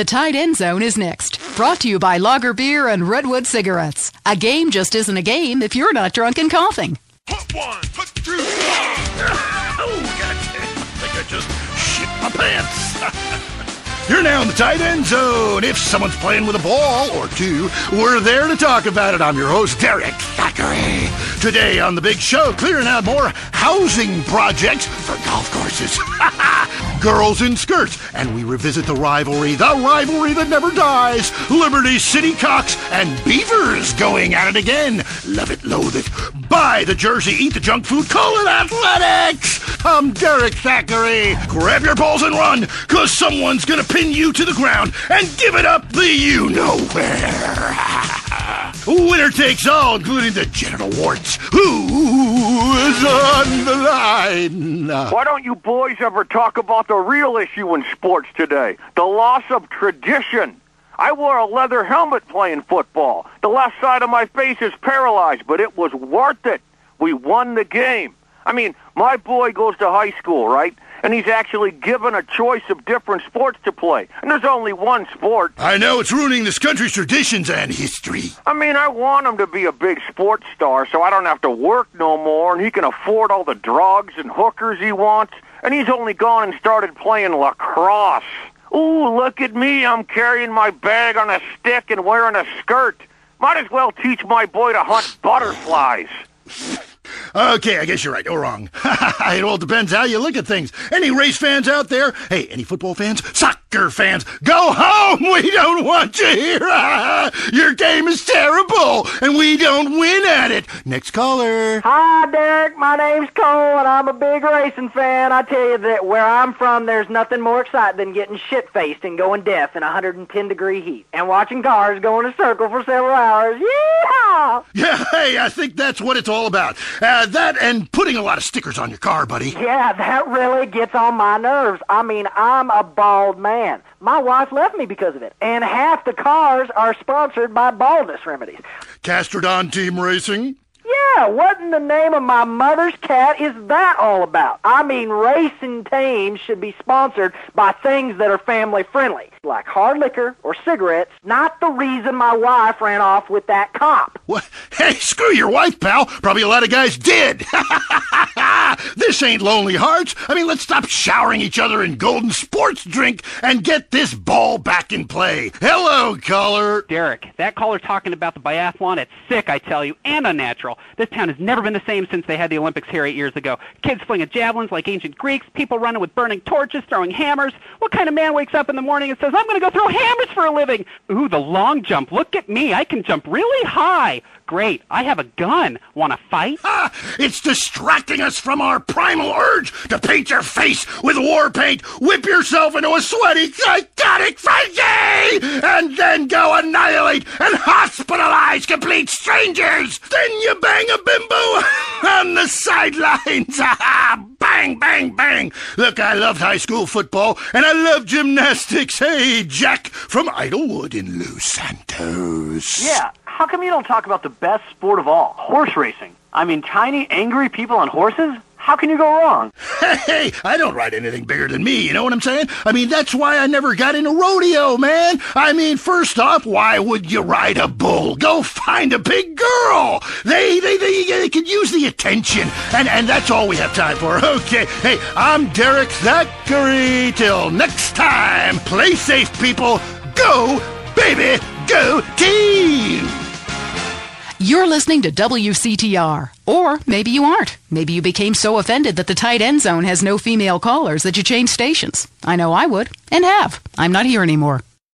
The Tight End Zone is next. Brought to you by Logger Beer and Redwood Cigarettes. A game just isn't a game if you're not drunk and coughing. Put one, put two. Oh, goddamn. I think I just shit my pants. You're now in the tight end zone. If someone's playing with a ball or two, we're there to talk about it. I'm your host, Derrick Thackery. Today on the big show, clearing out more housing projects for golf courses. Girls in skirts, and we revisit the rivalry, the rivalry that never dies. Liberty City Cocks and Beavers going at it again. Love it, loathe it. Buy the jersey, eat the junk food, call it athletics. I'm Derrick Thackery. Grab your balls and run, cause someone's gonna pin you to the ground and give it up the you know where. Winner takes all, including the genital warts. Who is on the line? Why don't you boys ever talk about the real issue in sports today? The loss of tradition. I wore a leather helmet playing football. The left side of my face is paralyzed, but it was worth it. We won the game. I mean, my boy goes to high school, right? And he's actually given a choice of different sports to play. And there's only one sport. I know it's ruining this country's traditions and history. I mean, I want him to be a big sports star so I don't have to work no more and he can afford all the drugs and hookers he wants. And he's only gone and started playing lacrosse. Ooh, look at me. I'm carrying my bag on a stick and wearing a skirt. Might as well teach my boy to hunt butterflies. Okay, I guess you're right or wrong. it all depends how you look at things. Any race fans out there? Hey, any football fans? Soccer fans? Go home! We don't want you here! Your game is terrible, and we don't win at it. Next caller. Hi, Derrick. My name's Cole, and I'm a big racing fan. I tell you that where I'm from, there's nothing more exciting than getting shit-faced and going deaf in 110 degree heat and watching cars go in a circle for several hours. Yeehaw! Yeah, hey, I think that's what it's all about. Uh, that and putting a lot of stickers on your car, buddy. Yeah, that really gets on my nerves. I mean, I'm a bald man. My wife left me because of it, and half the cars are sponsored by baldness remedies. Castrodon Team Racing. Yeah, what in the name of my mother's cat is that all about? I mean, racing teams should be sponsored by things that are family friendly, like hard liquor or cigarettes, not the reason my wife ran off with that cop. What? Hey, screw your wife, pal. Probably a lot of guys did. this ain't Lonely Hearts. I mean, let's stop showering each other in golden sports drink and get this ball back in play. Hello, caller. Derek, that caller talking about the biathlon, it's sick, I tell you, and unnatural. This town has never been the same since they had the Olympics here eight years ago. Kids flinging javelins like ancient Greeks, people running with burning torches, throwing hammers. What kind of man wakes up in the morning and says, I'm going to go throw hammers for a living? Ooh, the long jump. Look at me. I can jump really high. Great. I have a gun. Want to fight? Ah, it's distracting us from our primal urge to paint your face with war paint, whip yourself into a sweaty, psychotic frenzy, and then go annihilate and hospitalize complete strangers. Then you bang a bimbo on the sidelines. bang, bang, bang. Look, I loved high school football, and I love gymnastics. Hey, Jack from Idlewood in Los Santos. Yeah, how come you don't talk about the best sport of all, horse racing? I mean, tiny, angry people on horses? How can you go wrong? Hey, I don't ride anything bigger than me, you know what I'm saying? I mean, that's why I never got into rodeo, man. I mean, first off, why would you ride a bull? Go find a big girl. They, they, they, they could use the attention, and, and that's all we have time for. Okay, hey, I'm Derrick Thackery. Till next time, play safe, people. Go, baby, go team! You're listening to WCTR. Or maybe you aren't. Maybe you became so offended that the tight end zone has no female callers that you changed stations. I know I would, and have. I'm not here anymore.